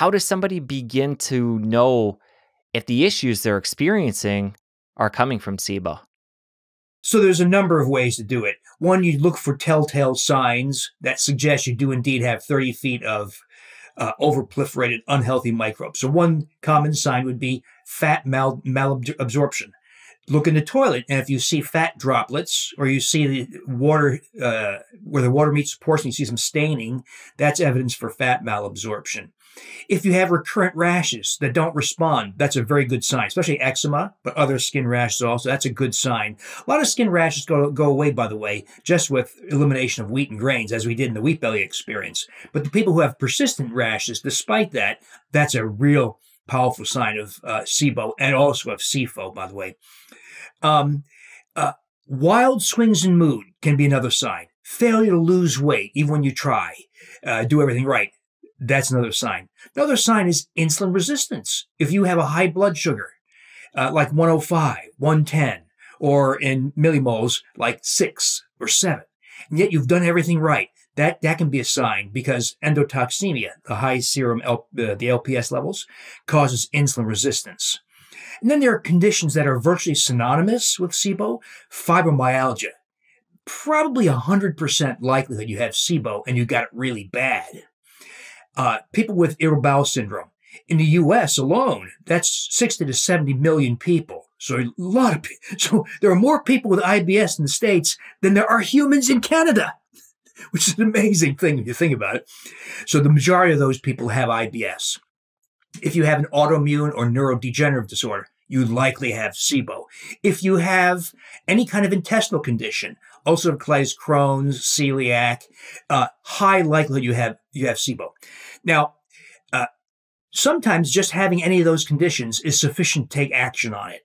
how does somebody begin to know if the issues they're experiencing are coming from SIBO? So there's a number of ways to do it. One, you look for telltale signs that suggest you do indeed have 30 feet of uh, overproliferated unhealthy microbes. So one common sign would be fat mal- malabsorption. Look in the toilet, and if you see fat droplets or you see the water uh, where the water meets the porcelain, you see some staining, that's evidence for fat malabsorption. If you have recurrent rashes that don't respond, that's a very good sign, especially eczema, but other skin rashes also. That's a good sign. A lot of skin rashes go, go away, by the way, just with elimination of wheat and grains, as we did in the wheat belly experience. But the people who have persistent rashes, despite that, that's a real powerful sign of uh, SIBO and also of SIFO, by the way. Um, uh, wild swings in mood can be another sign. Failure to lose weight, even when you try, uh, do everything right. That's another sign. Another sign is insulin resistance. If you have a high blood sugar, uh, like 105, 110, or in millimoles, like six or seven, and yet you've done everything right, that, that can be a sign because endotoxemia, the high serum, L, uh, the LPS levels, causes insulin resistance. And then there are conditions that are virtually synonymous with SIBO, fibromyalgia. Probably 100% likelihood you have SIBO and you got it really bad uh, people with irritable bowel syndrome. In the U.S. alone, that's 60 to 70 million people. So a lot of people. So there are more people with IBS in the States than there are humans in Canada, which is an amazing thing if you think about it. So the majority of those people have IBS. If you have an autoimmune or neurodegenerative disorder, you likely have SIBO. If you have any kind of intestinal condition, ulcerative colitis, Crohn's, celiac, uh, high likelihood you have you have SIBO. Now, uh, sometimes just having any of those conditions is sufficient to take action on it.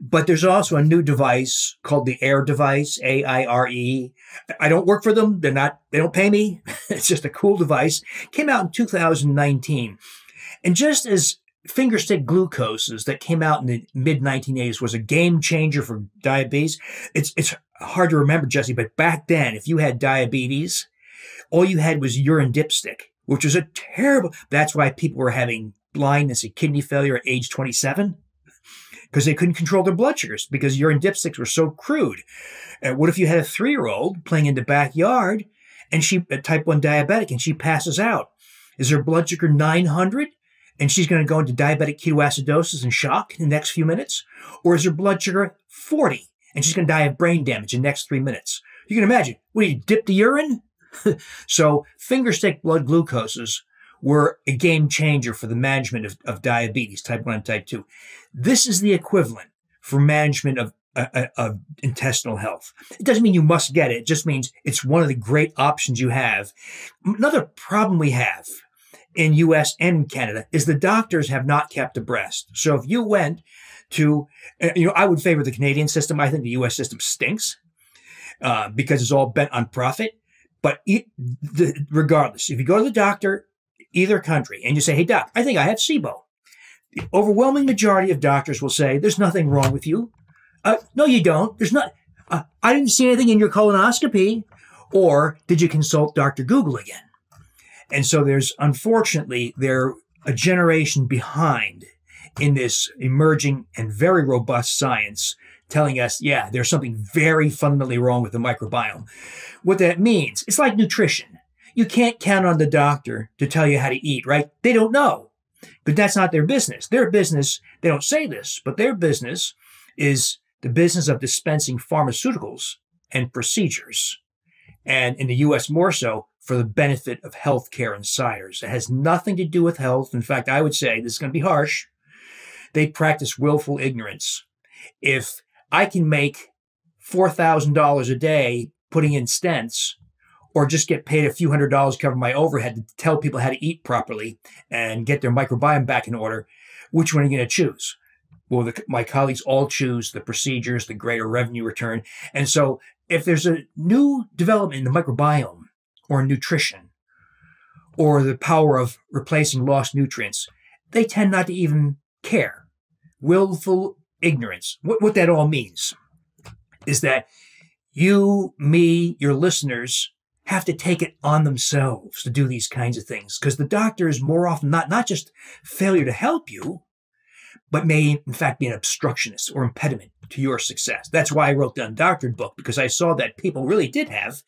But there's also a new device called the AIRE device, A-I-R-E. I don't work for them. They're not, they don't pay me. it's just a cool device. Came out in 2019. And just as fingerstick glucoses that came out in the mid 1980s was a game changer for diabetes. It's, it's hard to remember, Jesse, but back then, if you had diabetes, all you had was urine dipstick which was a terrible. That's why people were having blindness and kidney failure at age 27 because they couldn't control their blood sugars because urine dipsticks were so crude. Uh, what if you had a three year old playing in the backyard and she, a type 1 diabetic, and she passes out? Is her blood sugar 900 and she's going to go into diabetic ketoacidosis and shock in the next few minutes? Or is her blood sugar 40 and she's going to die of brain damage in the next three minutes? You can imagine, you dip the urine? so finger stick blood glucoses were a game changer for the management of, of diabetes, type 1 and type 2. This is the equivalent for management of, uh, uh, of intestinal health. It doesn't mean you must get it. It just means it's one of the great options you have. Another problem we have in US and Canada is the doctors have not kept abreast. So if you went to, uh, you know, I would favor the Canadian system. I think the US system stinks uh, because it's all bent on profit. But it, the, regardless, if you go to the doctor, either country, and you say, hey, doc, I think I have SIBO, the overwhelming majority of doctors will say, there's nothing wrong with you. Uh, no, you don't. There's not. Uh, I didn't see anything in your colonoscopy. Or did you consult Dr. Google again? And so there's, unfortunately, they're a generation behind in this emerging and very robust science telling us, yeah, there's something very fundamentally wrong with the microbiome. What that means, it's like nutrition. You can't count on the doctor to tell you how to eat, right? They don't know. But that's not their business. Their business, they don't say this, but their business is the business of dispensing pharmaceuticals and procedures. And in the US, more so for the benefit of healthcare insiders. It has nothing to do with health. In fact, I would say this is going to be harsh. They practice willful ignorance. If I can make $4,000 a day putting in stents or just get paid a few hundred dollars to cover my overhead to tell people how to eat properly and get their microbiome back in order, which one are you going to choose? Well, the, my colleagues all choose the procedures, the greater revenue return. And so if there's a new development in the microbiome or nutrition or the power of replacing lost nutrients, they tend not to even care. Willful ignorance. What, what that all means is that you, me, your listeners have to take it on themselves to do these kinds of things because the doctor is more often not, not just failure to help you, but may in fact be an obstructionist or impediment to your success. That's why I wrote the Undoctored book because I saw that people really did have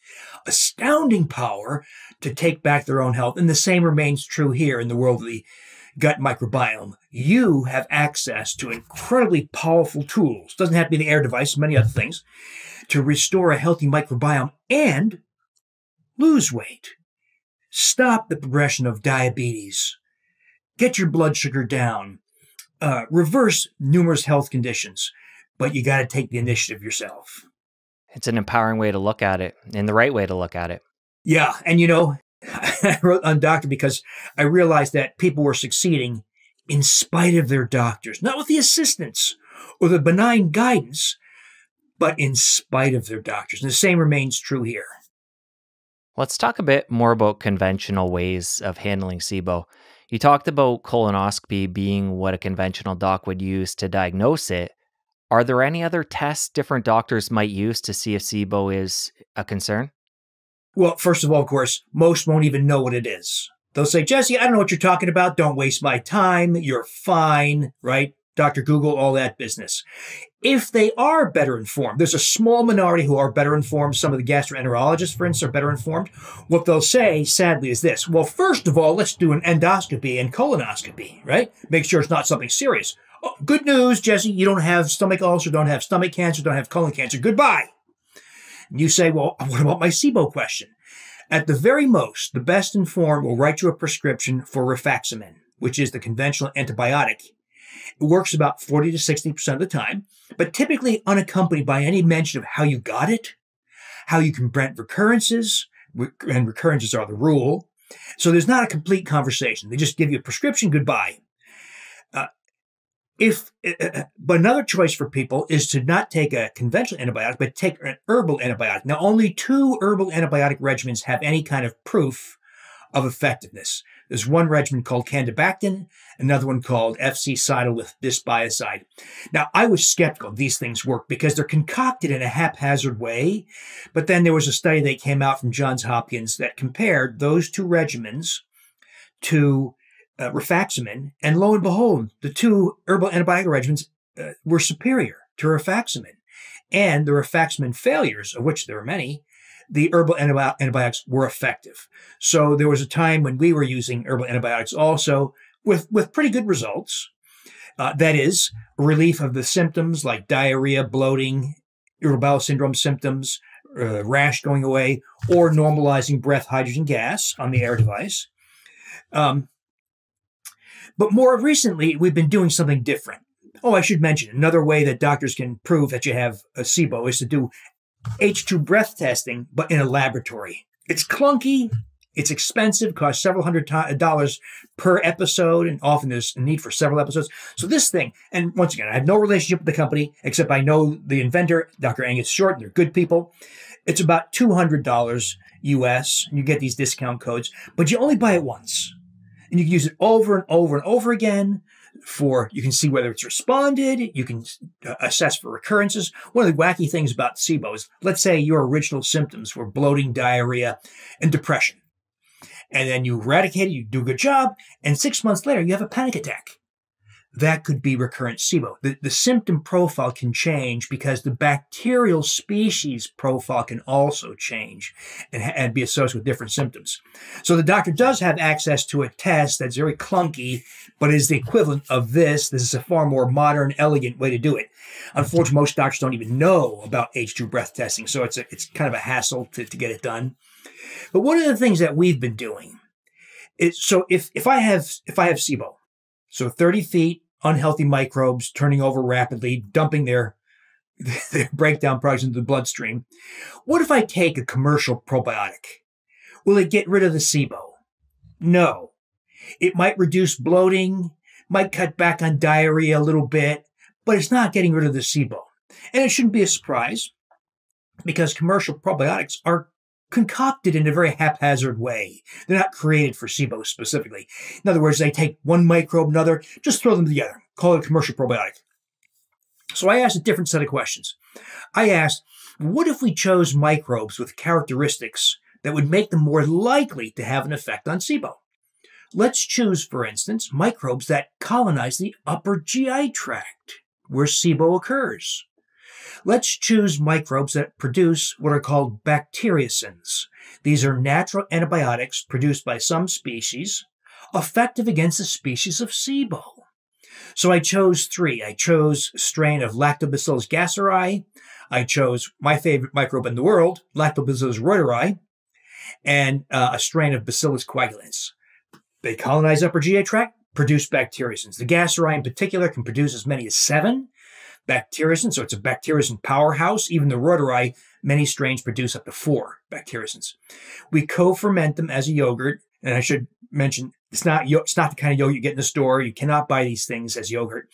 astounding power to take back their own health. And the same remains true here in the world of the gut microbiome. You have access to incredibly powerful tools. Doesn't have to be the AIRE device, many other things, to restore a healthy microbiome and lose weight. Stop the progression of diabetes. Get your blood sugar down. Uh, reverse numerous health conditions, but you got to take the initiative yourself. It's an empowering way to look at it and the right way to look at it. Yeah. And you know, I wrote Undoctored because I realized that people were succeeding in spite of their doctors, not with the assistance or the benign guidance, but in spite of their doctors. And the same remains true here. Let's talk a bit more about conventional ways of handling SIBO. You talked about colonoscopy being what a conventional doc would use to diagnose it. Are there any other tests different doctors might use to see if SIBO is a concern? Well, first of all, of course, most won't even know what it is. They'll say, Jesse, I don't know what you're talking about. Don't waste my time. You're fine, right? Dr. Google, all that business. If they are better informed, there's a small minority who are better informed. Some of the gastroenterologists, for instance, are better informed. What they'll say, sadly, is this. Well, first of all, let's do an endoscopy and colonoscopy, right? Make sure it's not something serious. Oh, good news, Jesse. You don't have stomach ulcer, don't have stomach cancer, don't have colon cancer. Goodbye. You say, well, what about my SIBO question? At the very most, the best informed will write you a prescription for rifaximin, which is the conventional antibiotic it works about 40 to 60% of the time, but typically unaccompanied by any mention of how you got it, how you can prevent recurrences, and recurrences are the rule. So there's not a complete conversation. They just give you a prescription, goodbye. If, uh, but another choice for people is to not take a conventional antibiotic, but take an herbal antibiotic. Now, only two herbal antibiotic regimens have any kind of proof of effectiveness. There's one regimen called candibactin, another one called FC-Cidal with Dysbiocide. Now, I was skeptical these things work because they're concocted in a haphazard way. But then there was a study that came out from Johns Hopkins that compared those two regimens to uh, rifaximin, and lo and behold, the two herbal antibiotic regimens uh, were superior to rifaximin. And the rifaximin failures, of which there are many, the herbal antibiotics were effective. So there was a time when we were using herbal antibiotics also with, with pretty good results. Uh, that is, relief of the symptoms like diarrhea, bloating, irritable bowel syndrome symptoms, uh, rash going away, or normalizing breath hydrogen gas on the AIRE device. Um, but more recently, we've been doing something different. Oh, I should mention another way that doctors can prove that you have a SIBO is to do H2 breath testing, but in a laboratory. It's clunky. It's expensive, costs several hundred uh, dollars per episode, and often there's a need for several episodes. So this thing, and once again, I have no relationship with the company, except I know the inventor, Dr. Aonghus Shortt, and they're good people. It's about $200 US. You get these discount codes, but you only buy it once. And you can use it over and over and over again for you can see whether it's responded you can uh, assess for recurrences. One of the wacky things about sibo is let's say your original symptoms were bloating diarrhea and depression. And then you eradicate it you do a good job and six months later you have a panic attack that could be recurrent SIBO. The, the symptom profile can change because the bacterial species profile can also change and, and be associated with different symptoms. So the doctor does have access to a test that's very clunky, but is the equivalent of this. This is a far more modern, elegant way to do it. Unfortunately, most doctors don't even know about H2 breath testing, so it's a, it's kind of a hassle to, to get it done. But one of the things that we've been doing is so if if I have if I have SIBO, so 30 feet, unhealthy microbes turning over rapidly, dumping their, their breakdown products into the bloodstream. What if I take a commercial probiotic? Will it get rid of the SIBO? No. It might reduce bloating, might cut back on diarrhea a little bit, but it's not getting rid of the SIBO. And it shouldn't be a surprise because commercial probiotics are concocted in a very haphazard way. They're not created for SIBO specifically. In other words, they take one microbe, another, just throw them together, call it a commercial probiotic. So I asked a different set of questions. I asked, what if we chose microbes with characteristics that would make them more likely to have an effect on SIBO. Let's choose, for instance, microbes that colonize the upper GI tract, where SIBO occurs. Let's choose microbes that produce what are called bacteriocins. These are natural antibiotics produced by some species, effective against a species of SIBO. So I chose three. I chose strain of Lactobacillus gasseri. I chose my favorite microbe in the world, Lactobacillus reuteri, and uh, a strain of Bacillus coagulans. They colonize upper GI tract, produce bacteriocins. The gasseri in particular can produce as many as seven bacteriocins, so it's a bacteriocin powerhouse. Even the reuteri, many strains produce up to four bacteriocins. We co-ferment them as a yogurt, and I should mention it's not it's not the kind of yogurt you get in the store. You cannot buy these things as yogurt.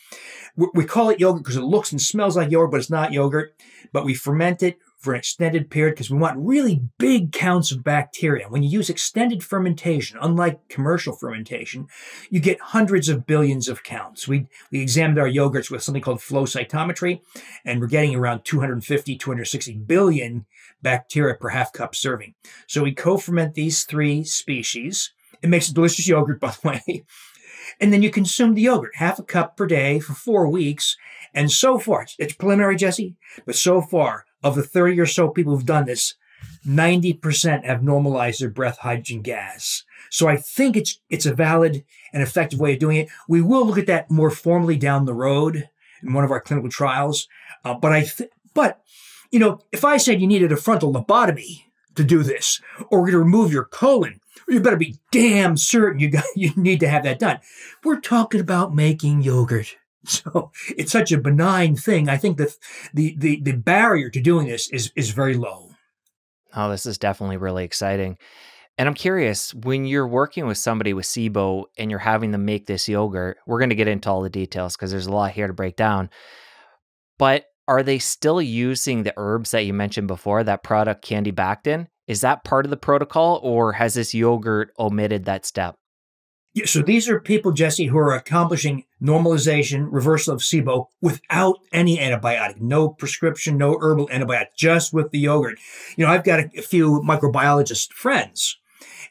We call it yogurt because it looks and smells like yogurt, but it's not yogurt. But we ferment it for an extended period because we want really big counts of bacteria. When you use extended fermentation, unlike commercial fermentation, you get hundreds of billions of counts. We, we examined our yogurts with something called flow cytometry, and we're getting around 250, 260 billion bacteria per half cup serving. So we co-ferment these three species. It makes a delicious yogurt, by the way. And then you consume the yogurt, half a cup per day for four weeks. And so far, it's preliminary, Jesse, but so far, of the 30 or so people who've done this, 90% have normalized their breath hydrogen gas. So I think it's it's a valid and effective way of doing it. We will look at that more formally down the road in one of our clinical trials. Uh, but I th- but you know, if I said you needed a frontal lobotomy to do this, or we're going to remove your colon, you better be damn certain you got you need to have that done. We're talking about making yogurt. So it's such a benign thing. I think that the, the, the barrier to doing this is, is very low. Oh, this is definitely really exciting. And I'm curious, when you're working with somebody with SIBO and you're having them make this yogurt, we're going to get into all the details because there's a lot here to break down. But are they still using the herbs that you mentioned before, that product Candibactin? Is that part of the protocol or has this yogurt omitted that step? Yeah, so these are people, Jesse, who are accomplishing normalization, reversal of SIBO without any antibiotic, no prescription, no herbal antibiotic, just with the yogurt. You know, I've got a, a few microbiologist friends.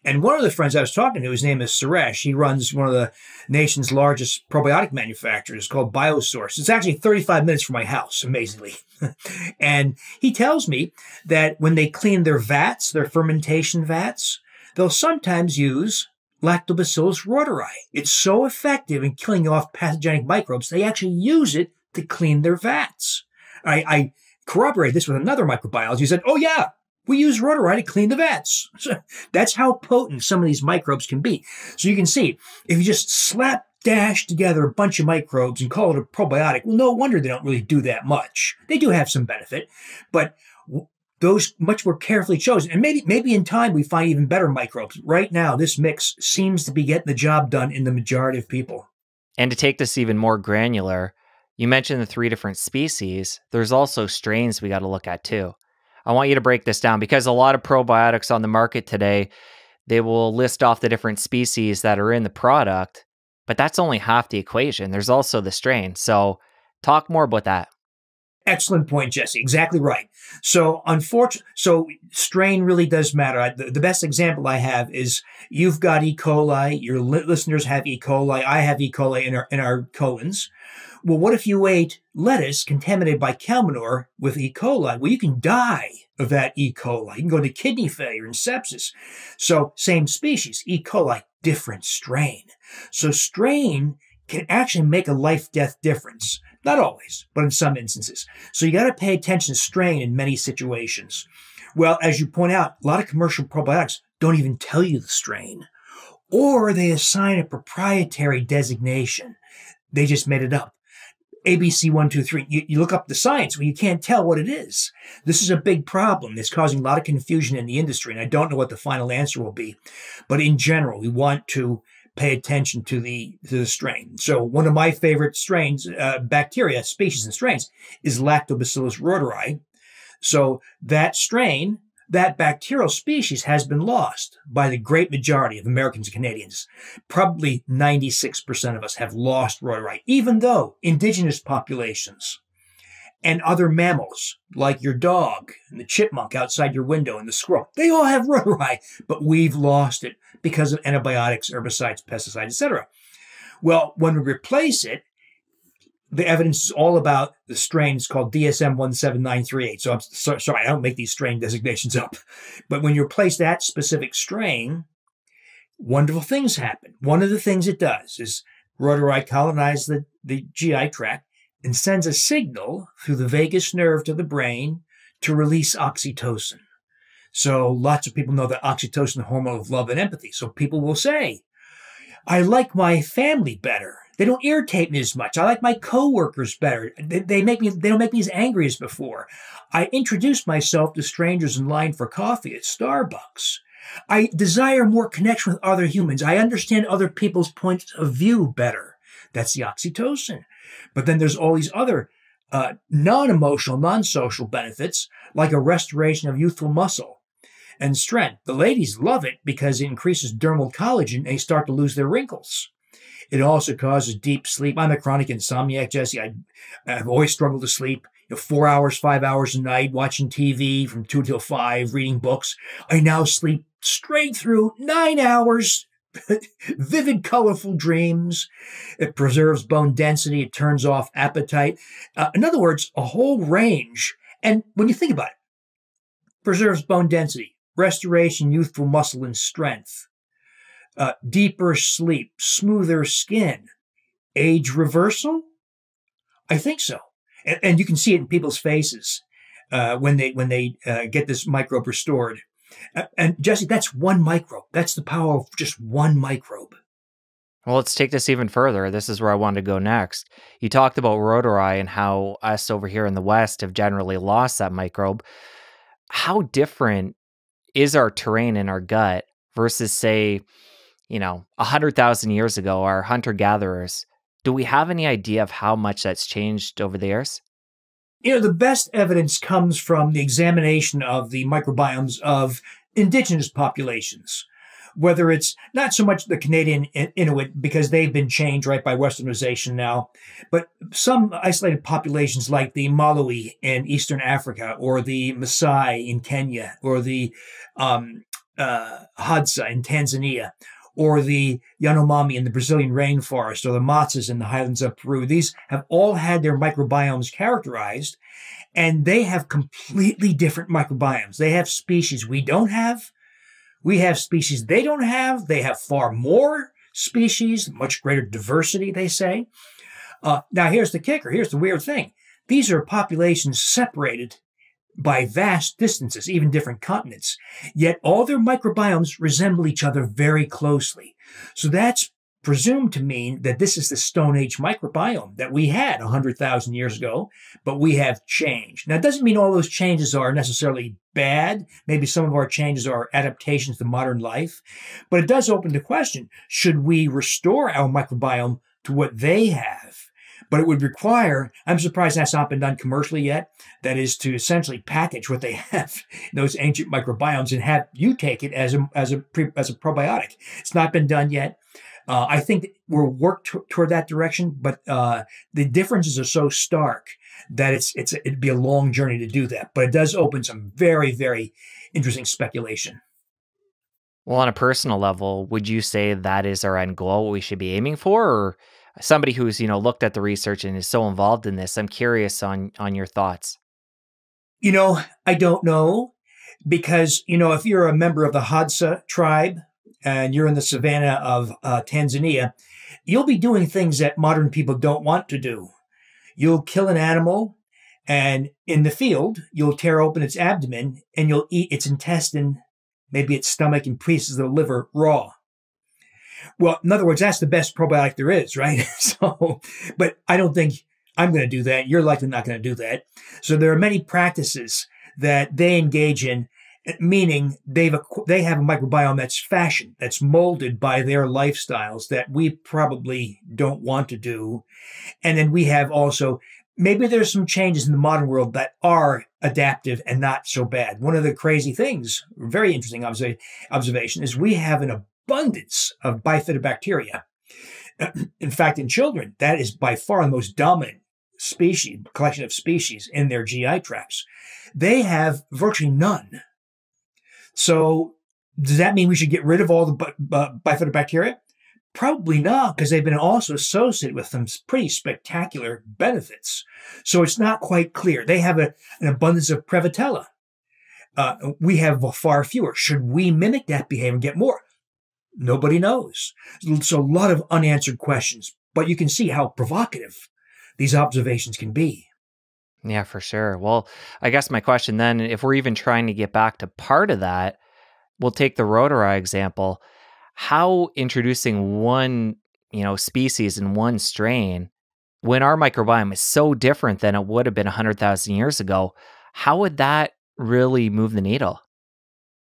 And one of the friends I was talking to, his name is Suresh. He runs one of the nation's largest probiotic manufacturers called Biosource. It's actually 35 minutes from my house, amazingly. and he tells me that when they clean their vats, their fermentation vats, they'll sometimes use Lactobacillus reuteri. It's so effective in killing off pathogenic microbes, they actually use it to clean their vats. I, I corroborated this with another microbiologist. He said, oh yeah, we use reuteri to clean the vats. So that's how potent some of these microbes can be. So you can see, if you just slap dash together a bunch of microbes and call it a probiotic, well, no wonder they don't really do that much. They do have some benefit, but those much more carefully chosen. And maybe maybe in time we find even better microbes. Right now, this mix seems to be getting the job done in the majority of people. And to take this even more granular, you mentioned the three different species. There's also strains we got to look at too. I want you to break this down because a lot of probiotics on the market today, they will list off the different species that are in the product, but that's only half the equation. There's also the strain. So, talk more about that. Excellent point, Jesse. Exactly right. So, unfortunately, so strain really does matter. The, the, best example I have is you've got E. coli. Your li- listeners have E. coli. I have E. coli in our in our colons. Well, what if you ate lettuce contaminated by cow manure with E. coli? Well, you can die of that E. coli. You can go into kidney failure and sepsis. So, same species, E. coli, different strain. So, strain can actually make a life death difference. Not always, but in some instances. So you got to pay attention to strain in many situations. Well, as you point out, a lot of commercial probiotics don't even tell you the strain, or they assign a proprietary designation. They just made it up. ABC123. You, you look up the science, well, you can't tell what it is. This is a big problem. It's causing a lot of confusion in the industry, and I don't know what the final answer will be. But in general, we want to pay attention to the to the strain. So one of my favorite strains, uh, bacteria species and strains, is Lactobacillus reuteri. So that strain, that bacterial species, has been lost by the great majority of Americans and Canadians. Probably 96% of us have lost reuteri, even though indigenous populations and other mammals, like your dog and the chipmunk outside your window and the squirrel, they all have reuteri, but we've lost it because of antibiotics, herbicides, pesticides, etc. Well, when we replace it, the evidence is all about the strains called DSM 17938. So I'm so, sorry, I don't make these strain designations up. But when you replace that specific strain, wonderful things happen. One of the things it does is reuteri colonize the, the GI tract and sends a signal through the vagus nerve to the brain to release oxytocin. So lots of people know that oxytocin, is the hormone of love and empathy. So people will say, I like my family better. They don't irritate me as much. I like my coworkers better. They, they make me, they don't make me as angry as before. I introduce myself to strangers in line for coffee at Starbucks. I desire more connection with other humans. I understand other people's points of view better. That's the oxytocin. But then there's all these other uh, non-emotional, non-social benefits, like a restoration of youthful muscle and strength. The ladies love it because it increases dermal collagen and they start to lose their wrinkles. It also causes deep sleep. I'm a chronic insomniac, Jesse. I, have always struggled to sleep. You know, four hours, five hours a night, watching TV from two till five, reading books. I now sleep straight through nine hours vivid, colorful dreams. It preserves bone density. It turns off appetite. Uh, in other words, a whole range. And when you think about it, preserves bone density, restoration, youthful muscle and strength, uh, deeper sleep, smoother skin, age reversal. I think so, and, and you can see it in people's faces uh, when they when they uh, get this microbe restored. And Jesse, that's one microbe. That's the power of just one microbe. Well, let's take this even further. This is where I wanted to go next. You talked about reuteri and how us over here in the West have generally lost that microbe. How different is our terrain in our gut versus, say, you know, 100,000 years ago, our hunter gatherers? Do we have any idea of how much that's changed over the years? You know, the best evidence comes from the examination of the microbiomes of indigenous populations, whether it's not so much the Canadian Inuit because they've been changed right by westernization now, but some isolated populations like the Malawi in Eastern Africa or the Maasai in Kenya or the um, uh, Hadza in Tanzania or the Yanomami in the Brazilian rainforest, or the Matses in the highlands of Peru. These have all had their microbiomes characterized, and they have completely different microbiomes. They have species we don't have. We have species they don't have. They have far more species, much greater diversity, they say. Uh, now, here's the kicker. Here's the weird thing. These are populations separated by vast distances, even different continents. Yet all their microbiomes resemble each other very closely. So that's presumed to mean that this is the Stone Age microbiome that we had 100,000 years ago, but we have changed. Now, it doesn't mean all those changes are necessarily bad. Maybe some of our changes are adaptations to modern life, but it does open the question, should we restore our microbiome to what they have? But it would require, I'm surprised that's not been done commercially yet, that is to essentially package what they have, those ancient microbiomes, and have you take it as a, as a, pre, as a probiotic. It's not been done yet. Uh, I think we're worked t- toward that direction, but uh, the differences are so stark that it's it's it'd be a long journey to do that. But it does open some very very interesting speculation. Well, on a personal level, would you say that is our end goal? What we should be aiming for, or somebody who's you know looked at the research and is so involved in this i'm curious on on your thoughts. You know i don't know because you know if you're a member of the hadza tribe and you're in the savannah of uh, tanzania you'll be doing things that modern people don't want to do. You'll kill an animal and in the field you'll tear open its abdomen and you'll eat its intestine maybe its stomach and pieces of the liver raw well, in other words, that's the best probiotic there is, right? so, but I don't think I'm going to do that. You're likely not going to do that. So there are many practices that they engage in, meaning they've they have a microbiome that's fashioned, that's molded by their lifestyles that we probably don't want to do, and then we have also maybe there's some changes in the modern world that are adaptive and not so bad. One of the crazy things, very interesting observation, is we have an abundance of bifidobacteria. In fact, in children, that is by far the most dominant species, collection of species in their GI tracts. They have virtually none. So does that mean we should get rid of all the bifidobacteria? Probably not, because they've been also associated with some pretty spectacular benefits. So it's not quite clear. They have a, an abundance of Prevotella. Uh, we have far fewer. Should we mimic that behavior and get more? Nobody knows. So a lot of unanswered questions, but you can see how provocative these observations can be. Yeah, for sure. Well, I guess my question then, if we're even trying to get back to part of that, we'll take the reuteri example. How introducing one, you know, species in one strain, when our microbiome is so different than it would have been 100,000 years ago, how would that really move the needle?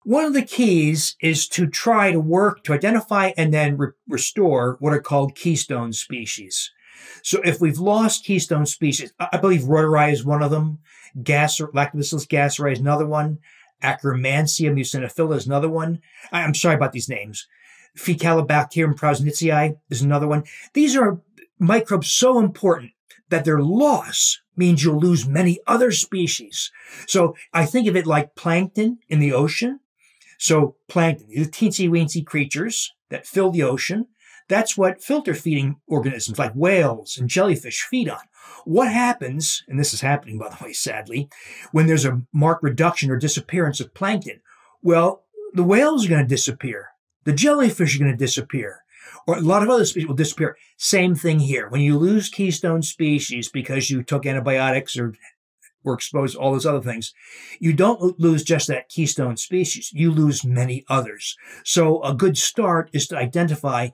One of the keys is to try to work to identify and then re- restore what are called keystone species. So if we've lost keystone species, I believe reuteri is one of them. Gas, Lactobacillus gasseri is another one. Akkermansia muciniphila is another one. I'm sorry about these names. Faecalibacterium prausnitzii is another one. These are microbes so important that their loss means you'll lose many other species. So I think of it like plankton in the ocean. So plankton, the teensy weensy creatures that fill the ocean, that's what filter feeding organisms like whales and jellyfish feed on. What happens, and this is happening by the way, sadly, when there's a marked reduction or disappearance of plankton? Well, the whales are going to disappear. The jellyfish are going to disappear. Or a lot of other species will disappear. Same thing here. When you lose keystone species because you took antibiotics or were exposed to all those other things, you don't lose just that keystone species. You lose many others. So a good start is to identify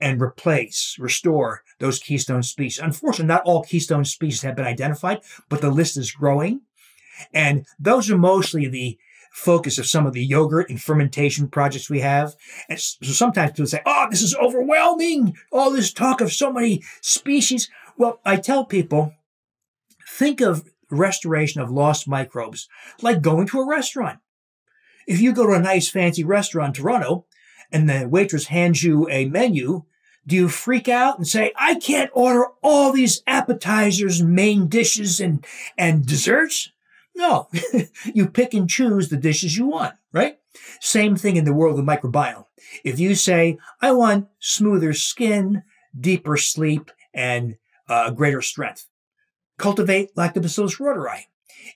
and replace, restore those keystone species. Unfortunately, not all keystone species have been identified, but the list is growing. And those are mostly the focus of some of the yogurt and fermentation projects we have. And so sometimes people say, oh, this is overwhelming. All this talk of so many species. Well, I tell people, think of restoration of lost microbes like going to a restaurant. If you go to a nice fancy restaurant in Toronto and the waitress hands you a menu do you freak out and say, I can't order all these appetizers, main dishes, and, and desserts? No, you pick and choose the dishes you want, right? Same thing in the world of microbiome. If you say, I want smoother skin, deeper sleep, and uh, greater strength, cultivate Lactobacillus reuteri.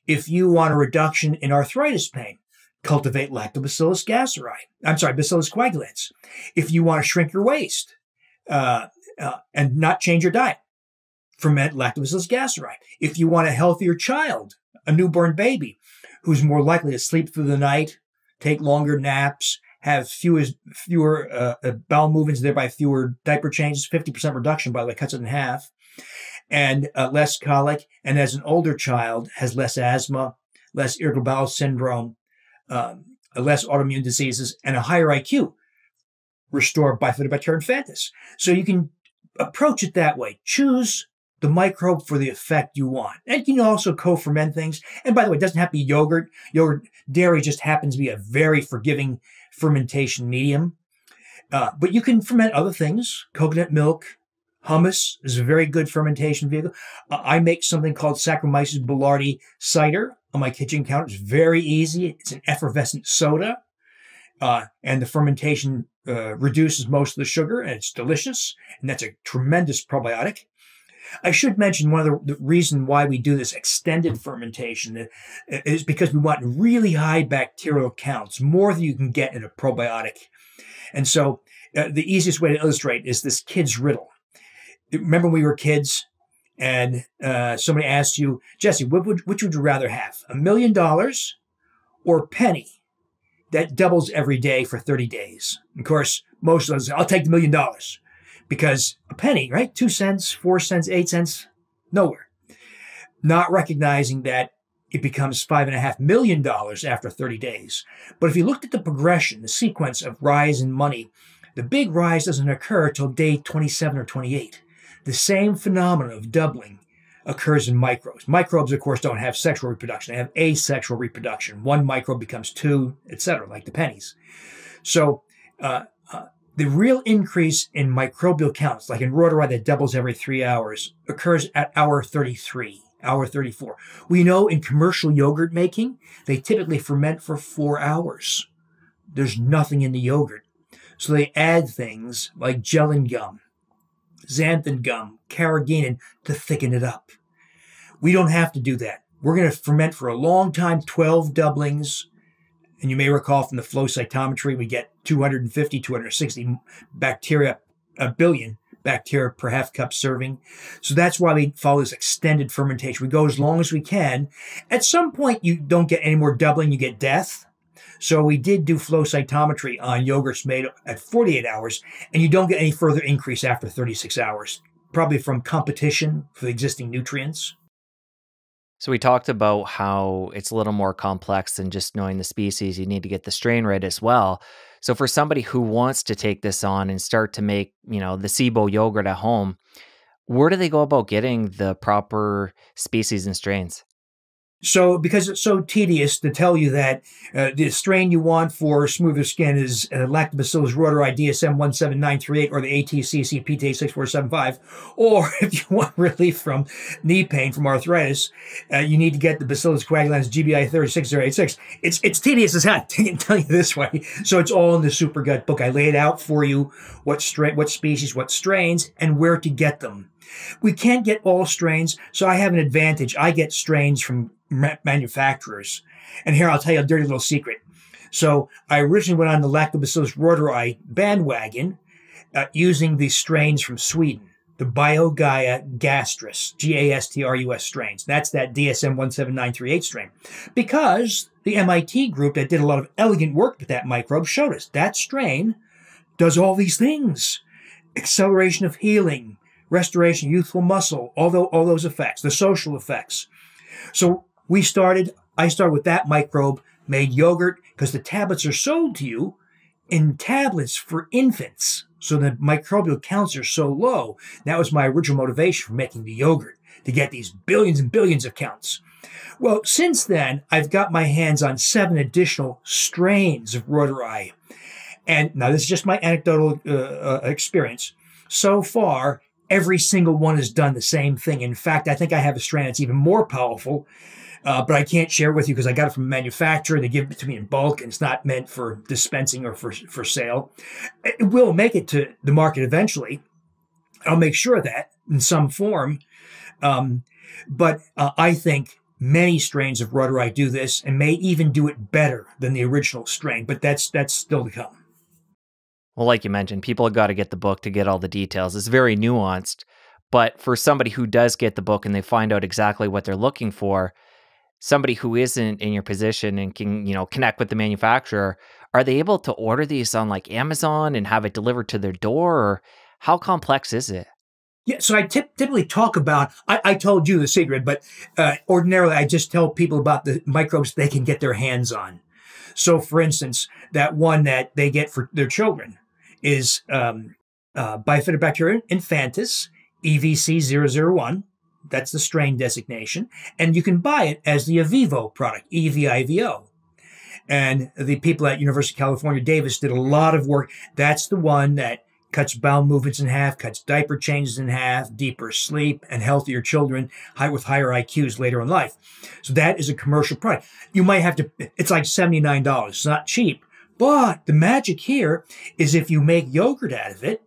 If you want a reduction in arthritis pain, cultivate Lactobacillus gasseri. I'm sorry, Bacillus coagulans. If you want to shrink your waist, uh, uh, and not change your diet. Ferment lactobacillus gasseri. If you want a healthier child, a newborn baby, who's more likely to sleep through the night, take longer naps, have fewer fewer uh, uh bowel movements, thereby fewer diaper changes, fifty percent reduction. By the way, cuts it in half, and uh, less colic. And as an older child, has less asthma, less irritable bowel syndrome, um, less autoimmune diseases, and a higher IQ restore Bifidobacterium infantis. So you can approach it that way. Choose the microbe for the effect you want. And you can also co-ferment things. And by the way, it doesn't have to be yogurt. Yogurt, dairy just happens to be a very forgiving fermentation medium. Uh, but you can ferment other things. Coconut milk, hummus is a very good fermentation vehicle. Uh, I make something called Saccharomyces boulardii cider on my kitchen counter. It's very easy. It's an effervescent soda. Uh, and the fermentation uh, reduces most of the sugar and it's delicious. And that's a tremendous probiotic. I should mention one of the, the reason why we do this extended fermentation uh, is because we want really high bacterial counts, more than you can get in a probiotic. And so uh, the easiest way to illustrate is this kid's riddle. Remember when we were kids and uh, somebody asked you, Jesse, what would, which would you rather have? A million dollars or a penny? that doubles every day for 30 days. Of course, most of us, I'll take the million dollars because a penny, right? Two cents, four cents, eight cents, nowhere. Not recognizing that it becomes five and a half million dollars after 30 days. But if you looked at the progression, the sequence of rise in money, the big rise doesn't occur till day 27 or 28. The same phenomenon of doubling occurs in microbes. Microbes, of course, don't have sexual reproduction. They have asexual reproduction. One microbe becomes two, etc., like the pennies. So uh, uh, the real increase in microbial counts, like in Reuteri that doubles every three hours, occurs at hour 33, hour 34. We know in commercial yogurt making, they typically ferment for four hours. There's nothing in the yogurt. So they add things like gellan gum, xanthan gum, carrageenan to thicken it up. We don't have to do that. We're going to ferment for a long time, 12 doublings, and you may recall from the flow cytometry, we get 250, 260 bacteria, a billion bacteria per half cup serving. So that's why we follow this extended fermentation. We go as long as we can. At some point, you don't get any more doubling, you get death. So we did do flow cytometry on yogurts made at 48 hours, and you don't get any further increase after 36 hours, probably from competition for the existing nutrients. So we talked about how it's a little more complex than just knowing the species. You need to get the strain right as well. So for somebody who wants to take this on and start to make, you know, the SIBO yogurt at home, where do they go about getting the proper species and strains? So, because it's so tedious to tell you that uh, the strain you want for smoother skin is uh, Lactobacillus reuteri DSM 17938 or the ATCC PTA 6475, or if you want relief from knee pain from arthritis, uh, you need to get the Bacillus coagulans GBI 36086. It's, it's tedious as hell can tell you this way. So, it's all in the Super Gut book. I laid out for you what, stra- what species, what strains, and where to get them. We can't get all strains, so I have an advantage. I get strains from manufacturers. And here I'll tell you a dirty little secret. So I originally went on the Lactobacillus reuteri bandwagon uh, using the strains from Sweden, the BioGaia gastrus, G-A-S-T-R-U-S strains. That's that DSM 17938 strain. Because the MIT group that did a lot of elegant work with that microbe showed us that strain does all these things. Acceleration of healing, restoration, youthful muscle, all, the, all those effects, the social effects. So we started, I started with that microbe, made yogurt because the tablets are sold to you in tablets for infants. So the microbial counts are so low. That was my original motivation for making the yogurt to get these billions and billions of counts. Well, since then, I've got my hands on seven additional strains of Reuteri. And now this is just my anecdotal uh, uh, experience. So far, every single one has done the same thing. In fact, I think I have a strain that's even more powerful uh, but I can't share with you because I got it from a manufacturer. They give it to me in bulk, and it's not meant for dispensing or for for sale. It will make it to the market eventually. I'll make sure of that in some form. Um, but uh, I think many strains of Reuteri do this and may even do it better than the original strain. But that's that's still to come. Well, like you mentioned, people have got to get the book to get all the details. It's very nuanced. But for somebody who does get the book and they find out exactly what they're looking for, somebody who isn't in your position and can, you know, connect with the manufacturer, are they able to order these on like Amazon and have it delivered to their door? Or how complex is it? Yeah, so I typically talk about, I, I, told you the secret, but uh, ordinarily I just tell people about the microbes they can get their hands on. So, for instance, that one that they get for their children is um, uh, Bifidobacterium infantis, EVC001. That's the strain designation. And you can buy it as the Evivo product, EVIVO. And the people at University of California, Davis did a lot of work. That's the one that cuts bowel movements in half, cuts diaper changes in half, deeper sleep, and healthier children with higher IQs later in life. So that is a commercial product. You might have to, it's like $79. It's not cheap. But the magic here is if you make yogurt out of it,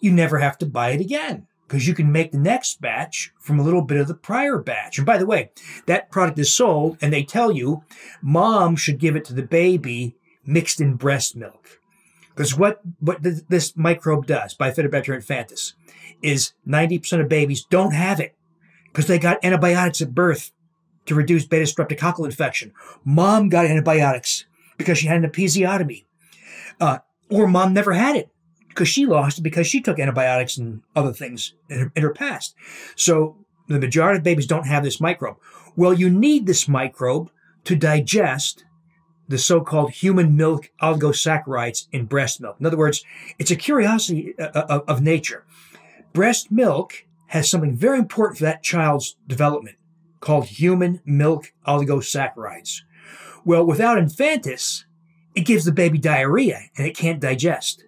you never have to buy it again because you can make the next batch from a little bit of the prior batch. And by the way, that product is sold and they tell you mom should give it to the baby mixed in breast milk. Because what, what this microbe does, Bifidobacterium infantis, is 90% of babies don't have it because they got antibiotics at birth to reduce beta streptococcal infection. Mom got antibiotics because she had an episiotomy. Uh, or mom never had it because she lost it because she took antibiotics and other things in her, in her past. So the majority of babies don't have this microbe. Well, you need this microbe to digest the so-called human milk oligosaccharides in breast milk. In other words, it's a curiosity uh, uh, of, of nature. Breast milk has something very important for that child's development called human milk oligosaccharides. Well, without infantis, it gives the baby diarrhea and it can't digest.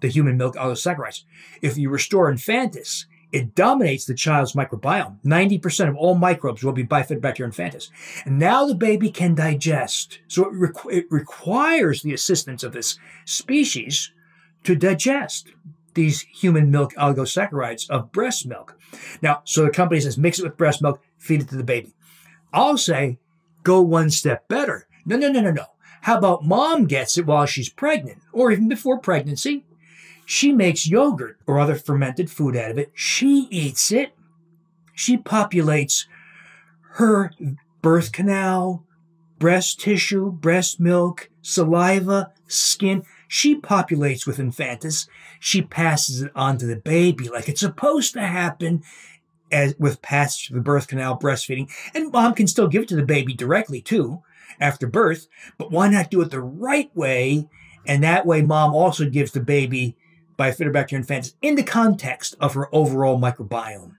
the human milk oligosaccharides. If you restore infantis, it dominates the child's microbiome. 90% of all microbes will be Bifidobacterium infantis. And now the baby can digest. So it, requ- it requires the assistance of this species to digest these human milk oligosaccharides of breast milk. Now, so the company says mix it with breast milk, feed it to the baby. I'll say go one step better. No, no, no, no, no. How about mom gets it while she's pregnant or even before pregnancy? She makes yogurt or other fermented food out of it. She eats it. She populates her birth canal, breast tissue, breast milk, saliva, skin. She populates with infantis. She passes it on to the baby like it's supposed to happen as with passage of the birth canal, breastfeeding. And mom can still give it to the baby directly too after birth, but why not do it the right way? And that way mom also gives the baby Bifidobacterium infantis in the context of her overall microbiome.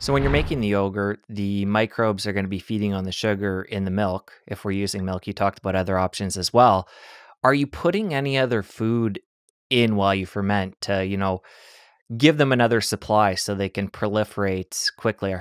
So when you're making the yogurt, the microbes are going to be feeding on the sugar in the milk. If we're using milk, you talked about other options as well. Are you putting any other food in while you ferment to, you know, give them another supply so they can proliferate quickly?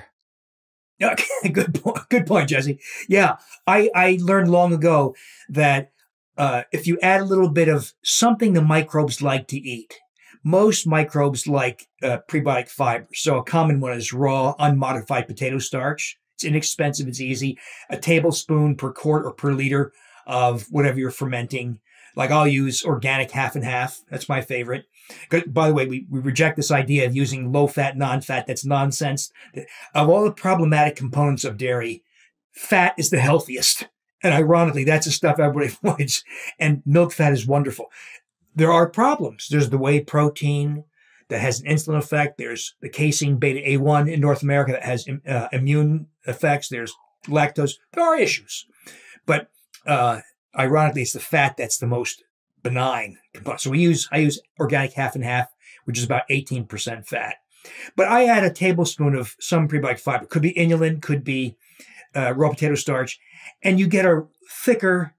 Okay, good point. Good point, Jesse. Yeah, I I learned long ago that uh, if you add a little bit of something the microbes like to eat, most microbes like uh, prebiotic fiber. So a common one is raw, unmodified potato starch. It's inexpensive, it's easy. A tablespoon per quart or per liter of whatever you're fermenting. Like I'll use organic half and half. That's my favorite. By the way, we, we reject this idea of using low fat, non fat. That's nonsense. Of all the problematic components of dairy, fat is the healthiest. And ironically, that's the stuff everybody avoids. And milk fat is wonderful. There are problems. There's the whey protein that has an insulin effect. There's the casein beta A1 in North America that has uh, immune effects. There's lactose. There are issues. But uh, ironically, it's the fat that's the most benign. So we use, I use organic half and half, which is about 18% fat. But I add a tablespoon of some prebiotic fiber. Could be inulin, could be uh, raw potato starch, and you get a thicker,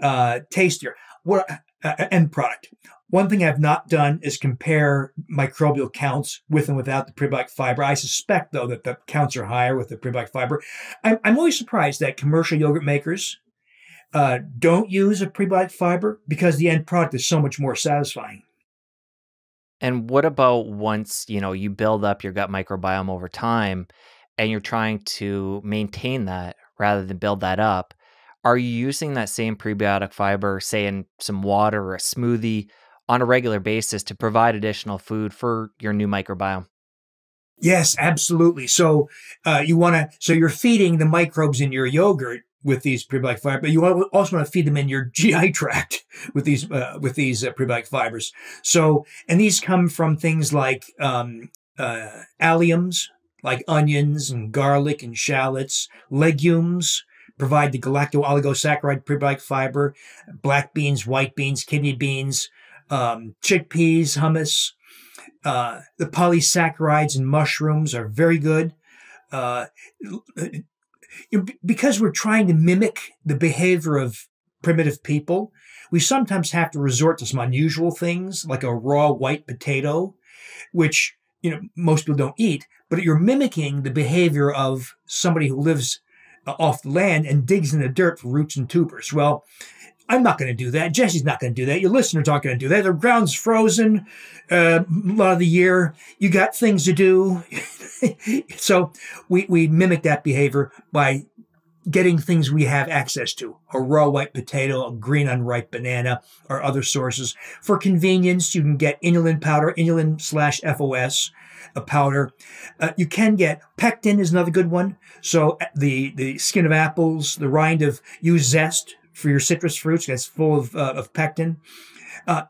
uh, tastier what uh, uh, end product. One thing I've not done is compare microbial counts with and without the prebiotic fiber. I suspect, though, that the counts are higher with the prebiotic fiber. I'm, I'm always surprised that commercial yogurt makers uh, don't use a prebiotic fiber because the end product is so much more satisfying. And what about once you know you build up your gut microbiome over time, and you're trying to maintain that rather than build that up, are you using that same prebiotic fiber, say in some water or a smoothie, on a regular basis to provide additional food for your new microbiome? Yes, absolutely. So uh, you want to, so you're feeding the microbes in your yogurt with these prebiotic fibers, but you also want to feed them in your GI tract with these uh, with these uh, prebiotic fibers. So, and these come from things like um, uh, alliums, like onions and garlic and shallots, legumes provide the galacto-oligosaccharide prebiotic fiber, black beans, white beans, kidney beans, um, chickpeas, hummus. Uh, the polysaccharides in mushrooms are very good. Uh, because we're trying to mimic the behavior of primitive people, we sometimes have to resort to some unusual things like a raw white potato, which you know most people don't eat, but you're mimicking the behavior of somebody who lives uh, off the land and digs in the dirt for roots and tubers. Well, I'm not going to do that. Jesse's not going to do that. Your listeners aren't going to do that. The ground's frozen uh, a lot of the year. You got things to do. so we, we mimic that behavior by getting things we have access to a raw white potato, a green unripe banana, or other sources. For convenience, you can get inulin powder, inulin slash FOS, a powder. Uh, you can get pectin is another good one. So uh, the, the skin of apples, the rind of, use zest for your citrus fruits that's full of, uh, of pectin. Uh,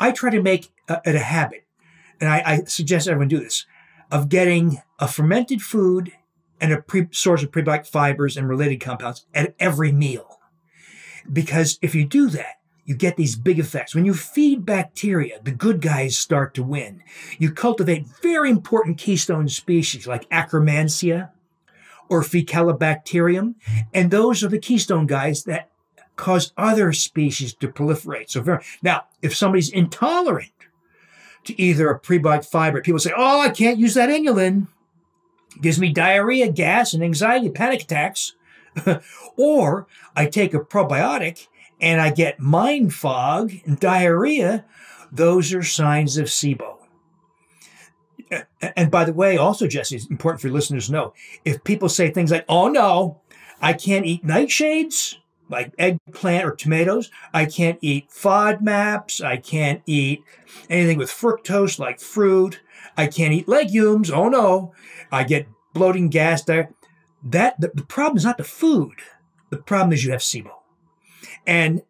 I try to make it a habit, and I, I, suggest everyone do this, of getting a fermented food and a pre- source of prebiotic fibers and related compounds at every meal. Because if you do that, you get these big effects. When you feed bacteria, the good guys start to win. You cultivate very important keystone species like Akkermansia or Faecalibacterium, and those are the keystone guys that cause other species to proliferate. So very, now, if somebody's intolerant to either a prebiotic fiber. People say, oh, I can't use that inulin. Gives me diarrhea, gas, and anxiety, panic attacks. or I take a probiotic and I get mind fog and diarrhea. Those are signs of SIBO. And by the way, also, Jesse, it's important for listeners to know if people say things like, oh no, I can't eat nightshades, like eggplant or tomatoes. I can't eat FODMAPs. I can't eat anything with fructose like fruit. I can't eat legumes. Oh no, I get bloating gas there. That the, the problem is not the food. The problem is you have SIBO. And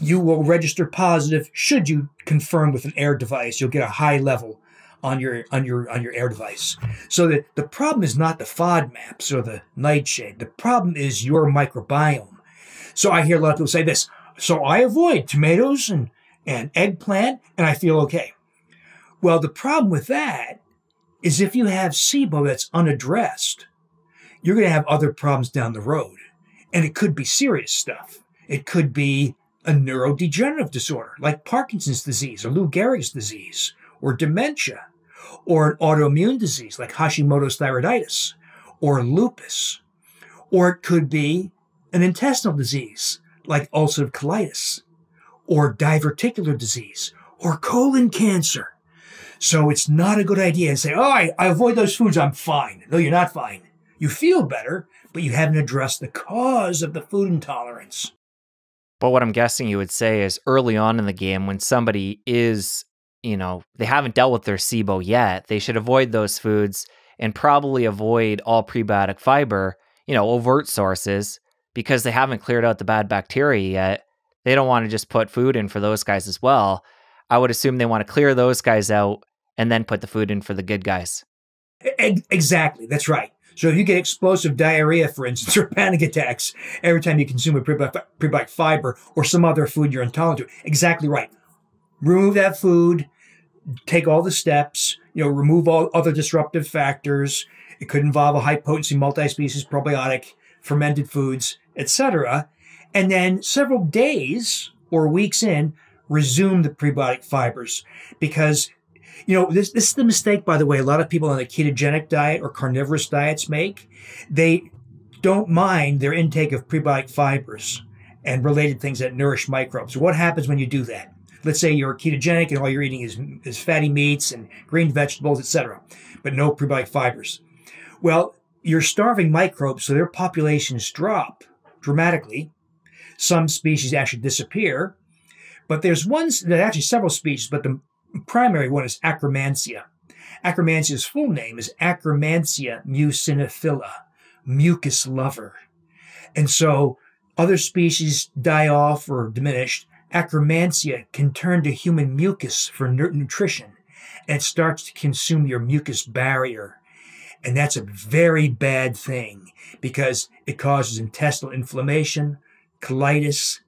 you will register positive should you confirm with an AIRE device. You'll get a high level on your on your on your AIRE device. So the, the problem is not the FODMAPs or the nightshade. The problem is your microbiome. So I hear a lot of people say this. So I avoid tomatoes and, and eggplant and I feel okay. Well, the problem with that is if you have SIBO that's unaddressed, you're going to have other problems down the road. And it could be serious stuff. It could be a neurodegenerative disorder like Parkinson's disease or Lou Gehrig's disease or dementia or an autoimmune disease like Hashimoto's thyroiditis or lupus. Or it could be an intestinal disease like ulcerative colitis or diverticular disease or colon cancer. So it's not a good idea to say, oh, I, I avoid those foods, I'm fine. No, you're not fine. You feel better, but you haven't addressed the cause of the food intolerance. But what I'm guessing you would say is early on in the game, when somebody is, you know, they haven't dealt with their SIBO yet, they should avoid those foods and probably avoid all prebiotic fiber, you know, overt sources, because they haven't cleared out the bad bacteria yet. They don't want to just put food in for those guys as well. I would assume they want to clear those guys out and then put the food in for the good guys. Exactly. That's right. So if you get explosive diarrhea, for instance, or panic attacks every time you consume a prebiotic fiber or some other food you're intolerant to, exactly right. Remove that food, take all the steps, you know, remove all other disruptive factors. It could involve a high potency multi-species probiotic, fermented foods, etc. And then several days or weeks in, resume the prebiotic fibers because you know, this, this is the mistake, by the way, a lot of people on a ketogenic diet or carnivorous diets make. They don't mind their intake of prebiotic fibers and related things that nourish microbes. What happens when you do that? Let's say you're ketogenic and all you're eating is, is fatty meats and green vegetables, etc., but no prebiotic fibers. Well, you're starving microbes, so their populations drop dramatically. Some species actually disappear, but there's ones that actually several species, but the primary one is Akkermansia. Akkermansia's full name is Akkermansia muciniphila, mucus lover. And so other species die off or diminished. Akkermansia can turn to human mucus for nutrition and starts to consume your mucus barrier. And that's a very bad thing because it causes intestinal inflammation, colitis,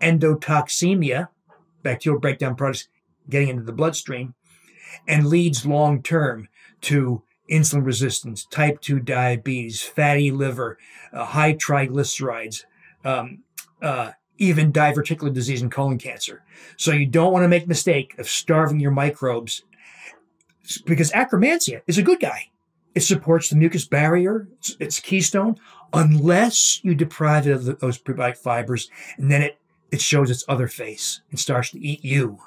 endotoxemia, bacterial breakdown products, getting into the bloodstream and leads long term to insulin resistance, type 2 diabetes, fatty liver, uh, high triglycerides, um, uh, even diverticular disease and colon cancer. So you don't want to make mistake of starving your microbes because Akkermansia is a good guy. It supports the mucus barrier. It's, it's keystone unless you deprive it of the, those prebiotic fibers and then it, it shows its other face and starts to eat you.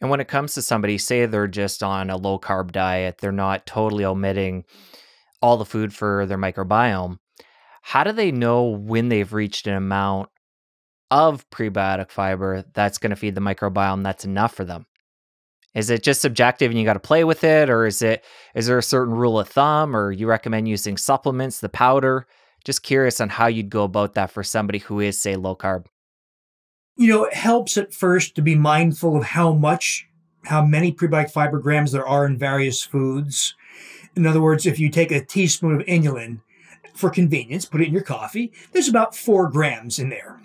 And when it comes to somebody, say they're just on a low carb diet, they're not totally omitting all the food for their microbiome, how do they know when they've reached an amount of prebiotic fiber that's going to feed the microbiome that's enough for them? Is it just subjective and you got to play with it or is it is there a certain rule of thumb or you recommend using supplements, the powder? Just curious on how you'd go about that for somebody who is say low carb you know, it helps at first to be mindful of how much, how many prebiotic fiber grams there are in various foods. In other words, if you take a teaspoon of inulin for convenience, put it in your coffee, there's about four grams in there.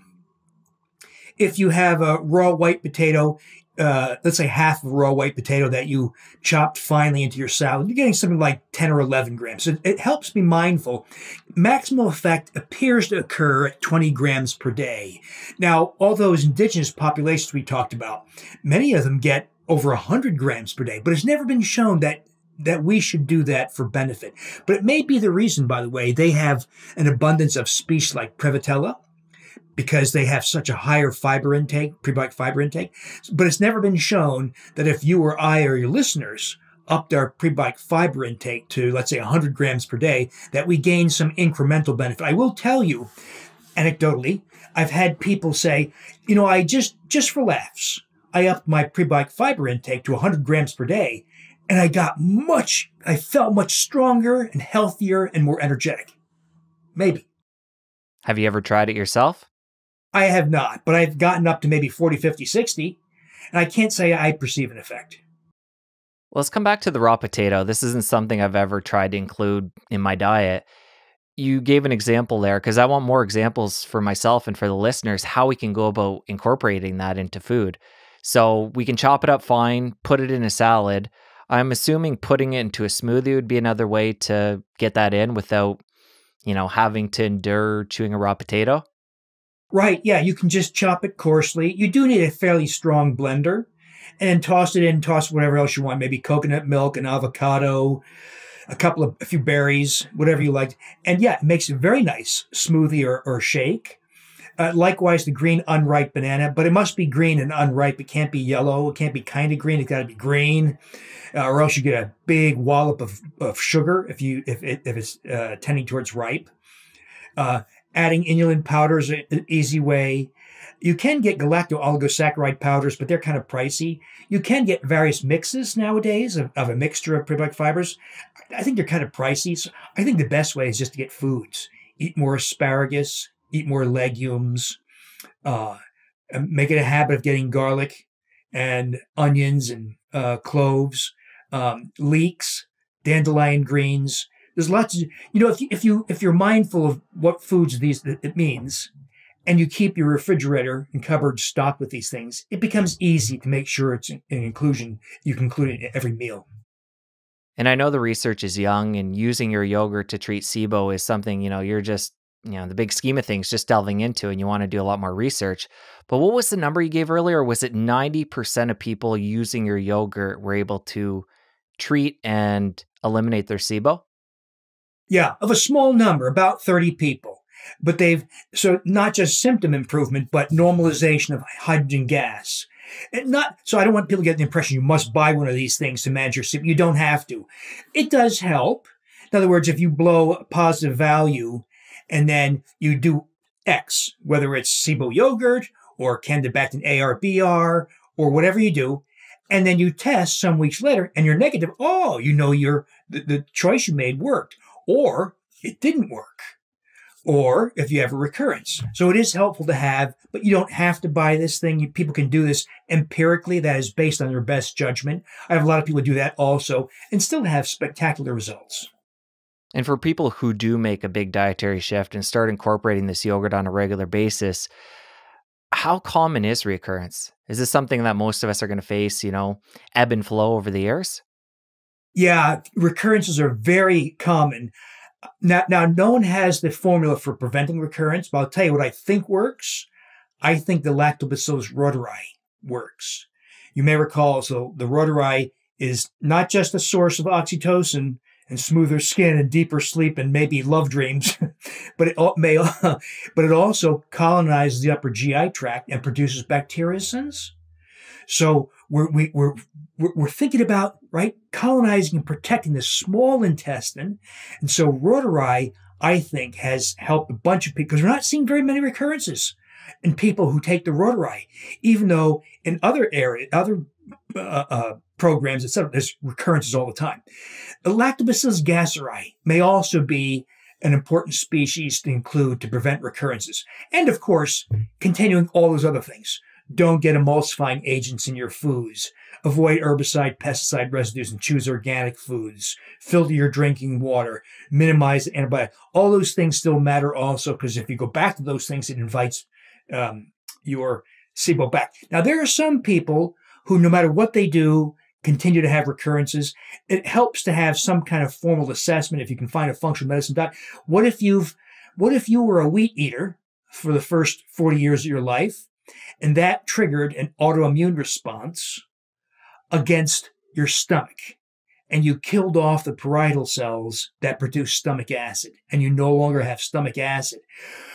If you have a raw white potato, uh, let's say half of a raw white potato that you chopped finely into your salad, you're getting something like 10 or 11 grams. So it helps be mindful. Maximal effect appears to occur at 20 grams per day. Now, all those indigenous populations we talked about, many of them get over 100 grams per day, but it's never been shown that that we should do that for benefit. But it may be the reason, by the way, they have an abundance of species like Prevotella because they have such a higher fiber intake, prebiotic fiber intake. But it's never been shown that if you or I or your listeners upped our prebiotic fiber intake to, let's say, 100 grams per day, that we gain some incremental benefit. I will tell you, anecdotally, I've had people say, you know, I just, just for laughs, I upped my prebiotic fiber intake to 100 grams per day, and I got much, I felt much stronger and healthier and more energetic. Maybe. Have you ever tried it yourself? I have not, but I've gotten up to maybe 40, 50, 60, and I can't say I perceive an effect. Let's come back to the raw potato. This isn't something I've ever tried to include in my diet. You gave an example there because I want more examples for myself and for the listeners how we can go about incorporating that into food. So we can chop it up fine, put it in a salad. I'm assuming putting it into a smoothie would be another way to get that in without, you know, having to endure chewing a raw potato. Right. Yeah. You can just chop it coarsely. You do need a fairly strong blender and toss it in, toss whatever else you want, maybe coconut milk, an avocado, a couple of, a few berries, whatever you like. And yeah, it makes a very nice smoothie or, or shake. Uh, likewise, the green unripe banana, but it must be green and unripe. It can't be yellow. It can't be kind of green. It's got to be green, uh, or else you get a big wallop of, of sugar if you if it, if it's uh, tending towards ripe. Adding inulin powder is an easy way. You can get galacto oligosaccharide powders, but they're kind of pricey. You can get various mixes nowadays of, of a mixture of prebiotic fibers. I think they're kind of pricey. So I think the best way is just to get foods. Eat more asparagus, eat more legumes, uh, make it a habit of getting garlic and onions and uh, cloves, um, leeks, dandelion greens. There's lots of, you know, if you, if you, if you're mindful of what foods these, it means, and you keep your refrigerator and cupboard stocked with these things, it becomes easy to make sure it's an inclusion. You can include it in every meal. And I know the research is young, and using your yogurt to treat SIBO is something, you know, you're just you know the big scheme of things just delving into and you want to do a lot more research but what was the number you gave earlier was it 90% of people using your yogurt were able to treat and eliminate their sibo yeah of a small number about 30 people but they've so not just symptom improvement but normalization of hydrogen gas and not so i don't want people to get the impression you must buy one of these things to manage your SIBO. you don't have to it does help in other words if you blow a positive value and then you do X, whether it's SIBO yogurt or Candibactin ARBR or whatever you do, and then you test some weeks later and you're negative. Oh, you know your the, the choice you made worked, or it didn't work, or if you have a recurrence. So it is helpful to have, but you don't have to buy this thing. You, people can do this empirically. That is based on their best judgment. I have a lot of people do that also and still have spectacular results. And for people who do make a big dietary shift and start incorporating this yogurt on a regular basis, how common is recurrence? Is this something that most of us are going to face, you know, ebb and flow over the years? Yeah, recurrences are very common. Now, now, no one has the formula for preventing recurrence, but I'll tell you what I think works. I think the Lactobacillus reuteri works. You may recall, so the reuteri is not just a source of oxytocin, and smoother skin and deeper sleep and maybe love dreams, but it may, but it also colonizes the upper GI tract and produces bacteriocins. So we're, we, we're, we're thinking about, right, colonizing and protecting the small intestine. And so Reuteri, I think, has helped a bunch of people because we're not seeing very many recurrences in people who take the Reuteri, even though in other areas, other uh, uh, programs, etc. There's recurrences all the time. The Lactobacillus gasseri may also be an important species to include to prevent recurrences. And of course, continuing all those other things. Don't get emulsifying agents in your foods. Avoid herbicide, pesticide residues and choose organic foods. Filter your drinking water. Minimize antibiotics. All those things still matter also because if you go back to those things, it invites um, your SIBO back. Now, there are some people who, no matter what they do, continue to have recurrences. It helps to have some kind of formal assessment if you can find a functional medicine doc. What if you've, what if you were a wheat eater for the first 40 years of your life and that triggered an autoimmune response? against your stomach and you killed off the parietal cells that produce stomach acid and you no longer have stomach acid.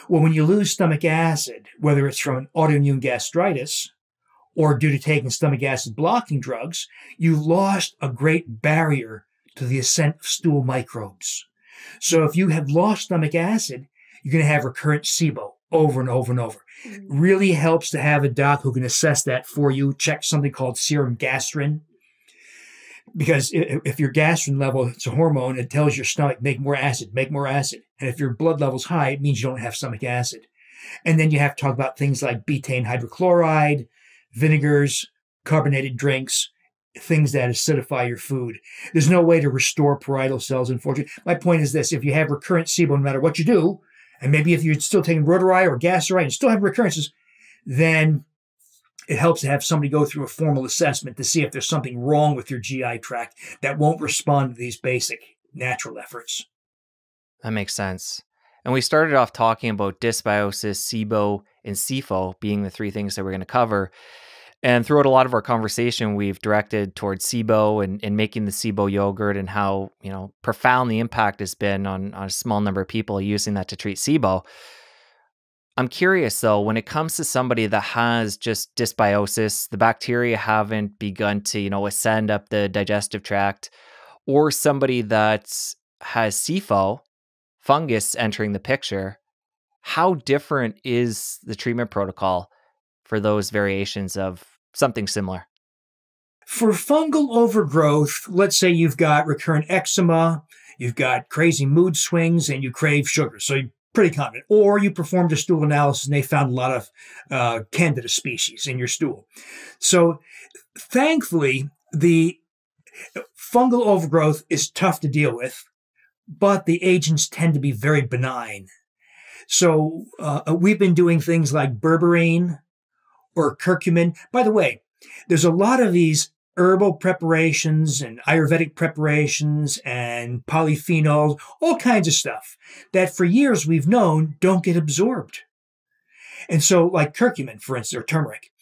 Well, when you lose stomach acid, whether it's from an autoimmune gastritis or due to taking stomach acid blocking drugs, you've lost a great barrier to the ascent of stool microbes. So if you have lost stomach acid, you're going to have recurrent SIBO over and over and over. Mm-hmm. Really helps to have a doc who can assess that for you, check something called serum gastrin. Because if your gastrin level, it's a hormone, it tells your stomach, make more acid, make more acid. And if your blood level's high, it means you don't have stomach acid. And then you have to talk about things like betaine hydrochloride, vinegars, carbonated drinks, things that acidify your food. There's no way to restore parietal cells, unfortunately. My point is this if you have recurrent SIBO, no matter what you do, and maybe if you're still taking Reuteri or Gasseri and still have recurrences, then it helps to have somebody go through a formal assessment to see if there's something wrong with your GI tract that won't respond to these basic natural efforts. That makes sense. And we started off talking about dysbiosis, SIBO, and SIFO being the three things that we're going to cover. And throughout a lot of our conversation, we've directed towards SIBO and, and making the SIBO yogurt and how, you know, profound the impact has been on, on a small number of people using that to treat SIBO. I'm curious though, when it comes to somebody that has just dysbiosis, the bacteria haven't begun to, you know, ascend up the digestive tract, or somebody that has SIFO, fungus entering the picture, how different is the treatment protocol for those variations of something similar. For fungal overgrowth, let's say you've got recurrent eczema, you've got crazy mood swings, and you crave sugar. So pretty common. Or you performed a stool analysis and they found a lot of uh, candida species in your stool. So thankfully, the fungal overgrowth is tough to deal with, but the agents tend to be very benign. So uh, we've been doing things like berberine, or curcumin. By the way, there's a lot of these herbal preparations and Ayurvedic preparations and polyphenols, all kinds of stuff that for years we've known don't get absorbed. And so, like curcumin, for instance, or turmeric,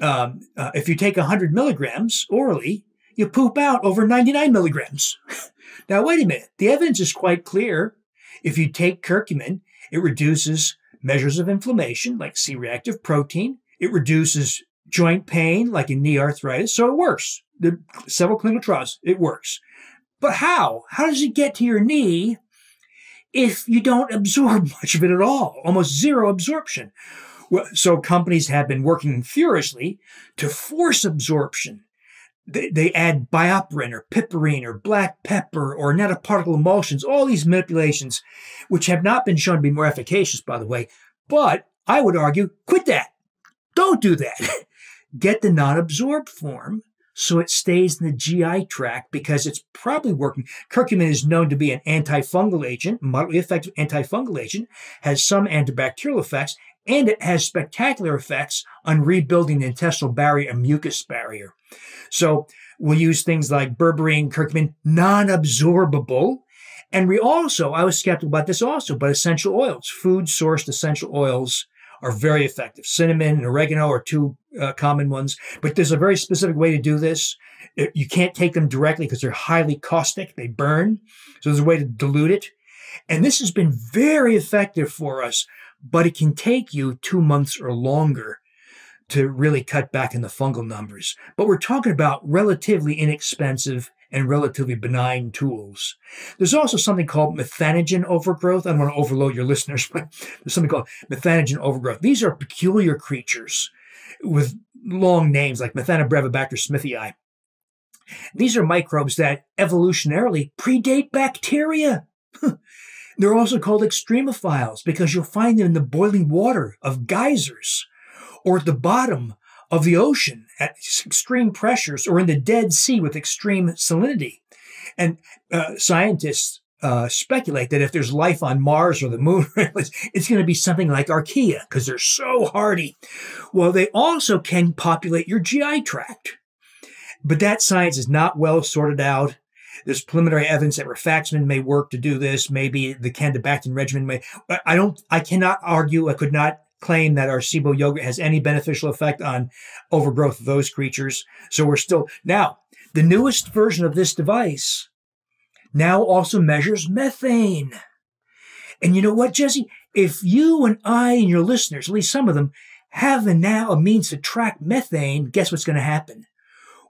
um, uh, if you take 100 milligrams orally, you poop out over 99 milligrams. now, wait a minute. The evidence is quite clear. If you take curcumin, it reduces measures of inflammation like C reactive protein. It reduces joint pain, like in knee arthritis. So it works. The several clinical trials, it works. But how? How does it get to your knee if you don't absorb much of it at all? Almost zero absorption. So companies have been working furiously to force absorption. They, they add BioPerine or piperine or black pepper or nanoparticle emulsions, all these manipulations, which have not been shown to be more efficacious, by the way. But I would argue, quit that. Don't do that. Get the non absorbed form so it stays in the GI tract because it's probably working. Curcumin is known to be an antifungal agent, moderately effective antifungal agent, has some antibacterial effects, and it has spectacular effects on rebuilding the intestinal barrier and mucus barrier. So we'll use things like berberine, curcumin, non-absorbable. And we also, I was skeptical about this also, but essential oils, food sourced essential oils are very effective. Cinnamon and oregano are two uh, common ones, but there's a very specific way to do this. You can't take them directly because they're highly caustic. They burn. So there's a way to dilute it. And this has been very effective for us, but it can take you two months or longer to really cut back in the fungal numbers. But we're talking about relatively inexpensive and relatively benign tools. There's also something called methanogen overgrowth. I don't want to overload your listeners, but there's something called methanogen overgrowth. These are peculiar creatures with long names like Methanobrevibacter smithii. These are microbes that evolutionarily predate bacteria. They're also called extremophiles because you'll find them in the boiling water of geysers or at the bottom of the ocean at extreme pressures or in the Dead Sea with extreme salinity. And uh, scientists uh, speculate that if there's life on Mars or the moon, it's going to be something like archaea because they're so hardy. Well, they also can populate your GI tract. But that science is not well sorted out. There's preliminary evidence that rifaximin may work to do this. Maybe the candibactin regimen may. I don't. I cannot argue. I could not claim that our SIBO yogurt has any beneficial effect on overgrowth of those creatures. So we're still now the newest version of this device now also measures methane. And you know what, Jesse? If you and I and your listeners, at least some of them, have now a means to track methane, guess what's going to happen?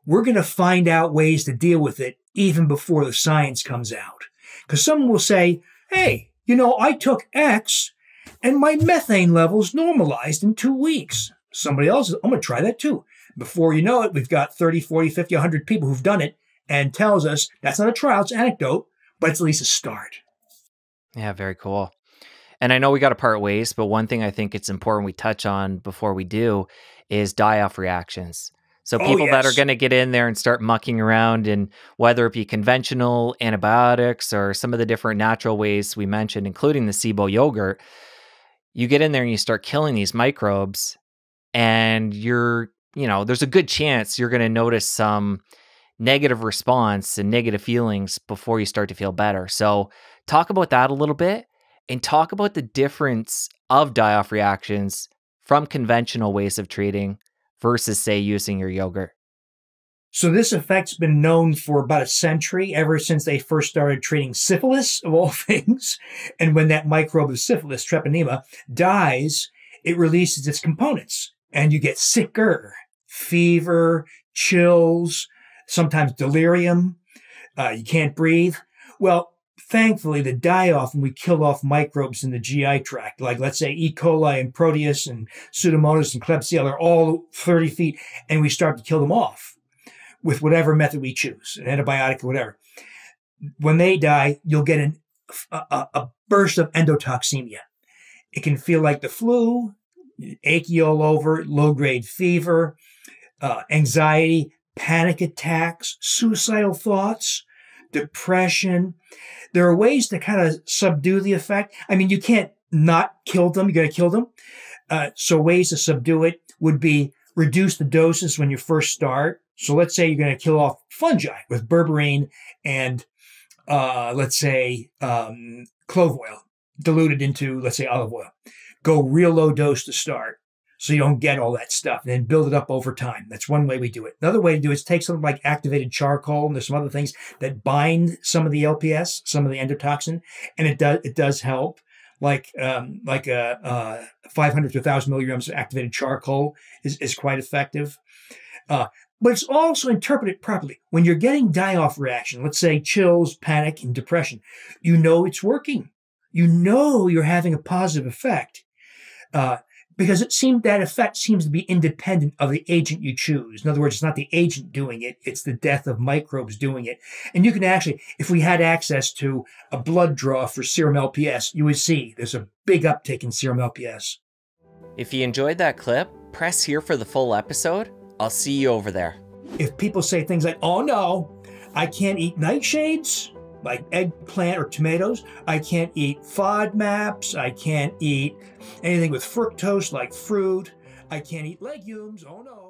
We're going to find out ways to deal with it even before the science comes out. Because someone will say, hey, you know, I took X and my methane levels normalized in two weeks. Somebody else, I'm going to try that too. Before you know it, we've got 30, 40, 50, 100 people who've done it and tells us that's not a trial, it's anecdote, but it's at least a start. Yeah, very cool. And I know we got to part ways, but one thing I think it's important we touch on before we do is die off reactions. So oh, people oh, yes. that are going to get in there and start mucking around and whether it be conventional antibiotics or some of the different natural ways we mentioned, including the SIBO yogurt, you get in there and you start killing these microbes and you're, you know, there's a good chance you're going to notice some negative response and negative feelings before you start to feel better. So talk about that a little bit and talk about the difference of die off reactions from conventional ways of treating versus, say, using your yogurt? So this effect's been known for about a century, ever since they first started treating syphilis of all things. And when that microbe of syphilis, treponema, dies, it releases its components and you get sicker, fever, chills, sometimes delirium. Uh, you can't breathe. Well, thankfully, the die off when we kill off microbes in the GI tract, like let's say E. coli and Proteus and Pseudomonas and Klebsiella are all 30 feet, and we start to kill them off with whatever method we choose, an antibiotic or whatever. When they die, you'll get an, a, a burst of endotoxemia. It can feel like the flu, achy all over, low grade fever, uh, anxiety, panic attacks, suicidal thoughts, depression. There are ways to kind of subdue the effect. I mean, you can't not kill them. You got to kill them. Uh, so ways to subdue it would be reduce the doses when you first start. So let's say you're going to kill off fungi with berberine and uh, let's say um, clove oil diluted into let's say olive oil. Go real low dose to start so you don't get all that stuff and then build it up over time. That's one way we do it. Another way to do it is take something like activated charcoal and there's some other things that bind some of the LPS, some of the endotoxin, and it does it does help. Like um, like a, a 500 to 1,000 milligrams of activated charcoal is, is quite effective. Uh, but it's also interpreted properly. When you're getting die-off reaction, let's say chills, panic, and depression, you know it's working. You know you're having a positive effect. Uh, because it seemed that effect seems to be independent of the agent you choose. In other words, it's not the agent doing it, it's the death of microbes doing it. And you can actually, if we had access to a blood draw for serum LPS, you would see there's a big uptick in serum LPS. If you enjoyed that clip, press here for the full episode. I'll see you over there. If people say things like, oh no, I can't eat nightshades, like eggplant or tomatoes. I can't eat FODMAPs. I can't eat anything with fructose like fruit. I can't eat legumes. Oh no.